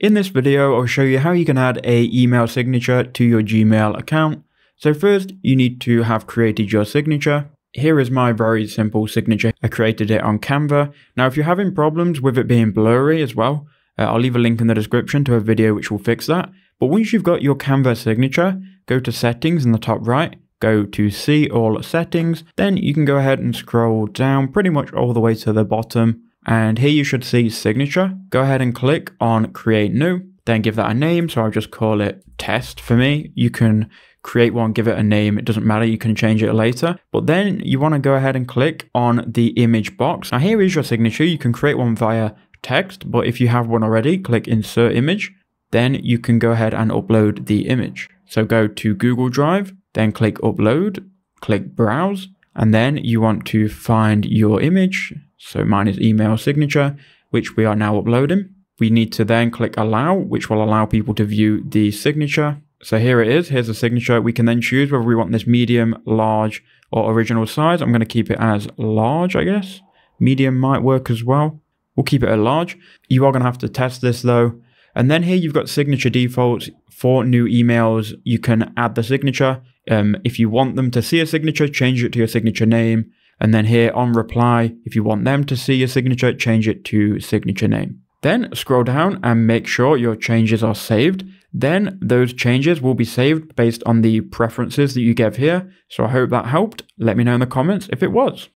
In this video, I'll show you how you can add a email signature to your Gmail account. So first, you need to have created your signature. Here is my very simple signature. I created it on Canva. Now, if you're having problems with it being blurry as well, uh, I'll leave a link in the description to a video which will fix that. But once you've got your Canva signature, go to settings in the top right, go to see all settings. Then you can go ahead and scroll down pretty much all the way to the bottom and here you should see signature. Go ahead and click on create new, then give that a name. So I'll just call it test for me. You can create one, give it a name. It doesn't matter. You can change it later. But then you want to go ahead and click on the image box. Now here is your signature. You can create one via text, but if you have one already, click insert image. Then you can go ahead and upload the image. So go to Google Drive, then click upload, click browse, and then you want to find your image. So mine is email signature, which we are now uploading. We need to then click allow, which will allow people to view the signature. So here it is. Here's the signature. We can then choose whether we want this medium, large, or original size. I'm going to keep it as large, I guess. Medium might work as well. We'll keep it at large. You are going to have to test this though. And then here you've got signature defaults for new emails. You can add the signature. Um, if you want them to see a signature, change it to your signature name. And then here on reply, if you want them to see your signature, change it to signature name. Then scroll down and make sure your changes are saved. Then those changes will be saved based on the preferences that you give here. So I hope that helped. Let me know in the comments if it was.